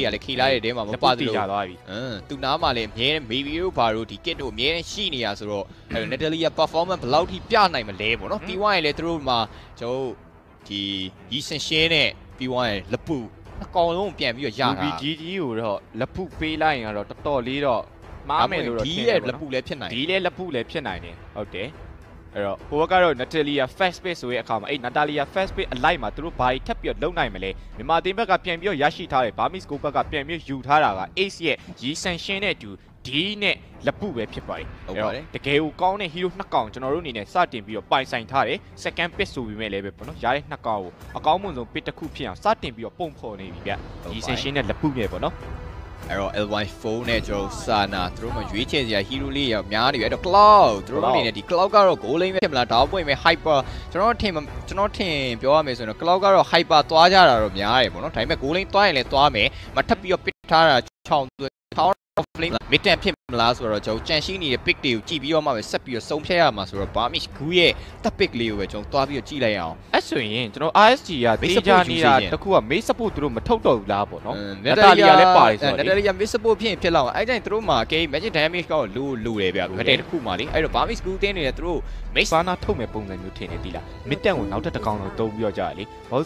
ကလည်းခီလာတဲ့တဲမှာမလက်ပါပတ်သတီလိုကြသွားပြီအင်းသူနားမှာလည်းအမြဲတမ်း maybe တို့ဘာတို့ဒီ kit တို့အမြဲတမ်းရှိနေရဆိုတော့အဲ Natalia performance ဘယ်လောက်ထိပြနိုင်မလဲပေါ့နော်ပြီးသွားရင်လည်းသူတို့မှာကျွန်တော်ဒီရီစင်ရှင်းနဲ့ပြီးသွားရင်လပူအကောင်လုံးပြန်ပြီးတော့ရတာ UBGG ကိုတော့လက်ဖုပေးလိုက်ရင်တော့တော်တော်လေးတော့မားမယ်လို့တော့ဒီထင်တရဲ့ယ်လပေါ့ပူနော်လည်းဖြစ်နိုင်ဒီလေလက်ဖုလည်းဖြစ်နိုင်တယ်ဟုတ်တယ် အဲ့တော့ဟိုဘက်ကတော့ Natalia fast space ဆိုရဲ့အခါမှာအဲ့ Natalia fast space အလိုက်မှာသူတို့ဘာကြီးထပ်ပြီးတော့လုံနိုင်မလဲမြန်မာတင်းဘက်ကပြန်ပြီးတော့ရရှိထားတယ် Burmese Go ဘက်ကပြန်ပြီးယူထားတာက Ace ရဲ့ရီဆန်ရှင်းတဲ့တူဒီနဲ့လက်ပုပဲဖြစ်ပါတယ်ဟုတ်အဲ့ပါတော့တယ်တကယ်ကိုကောင်းတဲ့ hero နှစ်ကောင်ကျွန်တော်တို့အနေနဲ့စတင်ပြီးတော့ပိုင်ဆိုင်ထားတယ် second pick ဆိုပြီးမဲ့လည်းပဲပေါ့နော်ရားတဲ့နှစ်ကောင်ကိုအကောင်းမွန်ဆုံး pick တစ်ခုဖြစ်အောင်စတင်ပြီးတော့ပုံဖော်နေပြီဗျဒီဆန်ရှင်းတဲ့လက်ပုမြဲပေါ့နော် အဲ့တော့ LY4 နဲ့ကျွန်တော်စာနာသူတို့မှရွေးချယ်စရာ hero လေးရောက်များနေပြီအဲ့တော့ cloud သူတို့အနေနဲ့ဒီ cloud ကတော့ goal lane ပဲဖြစ်မလားဒါမှမဟုတ်ရင် hyper ကျွန်တော်ထင်ကျွန်တော်ထင်ပြောရမယ်ဆိုရင် cloud ကတော့ hyper သွားကြတာတော့များတယ်ပေါ့နော်ဒါပေမဲ့ goal lane သွားရင်လည်းသွားမယ်မထပ်ပြီးတော့ပစ်ထားတာချောင်းသွထောင်း flame mid tan ဖြစ် မလားဆိုတော့ကျွန်တော်ကြန့်ရှိနေတဲ့ pick တွေကိုကြည့်ပြီးတော့မှပဲဆက်ပြီးတော့စုံဖြတ်ရမှာဆိုတော့ Barmish ဂူးရဲ့တပ် pick လေးကိုပဲကျွန်တော်သွားပြီးတော့ကြည့်လိုက်အောင်အဲ့ဆိုရင်ကျွန်တော် RSG က Main တေး support ကြနေတာယူစီရင်တခုက main support သူတို့မထုတ်တော့ဘူးလားပေါ့နော်နနတာလီယာလည်းပါတယ်ဆိုတော့လေနတာလီယာ miss support ဖြစ်ရင်ဖြစ်လောက်အဲ့တိုင်းသူတို့မှာ game magic damage ကောလိုလိုတယ်ဗျာလိုငတယ်တဲ့တစ်ခုမှလေအဲ့တော့ Barmish school တင်းနေတယ်သူတို့မိတ်ဆာနာထုတ်မဲ့ပုံစံမျိုးထင်နေသီလားမစ်တန်ကိုနောက်ထပ်တစ်ကောင်တော့တုံးပြီးတော့ကြာလေဘာလို့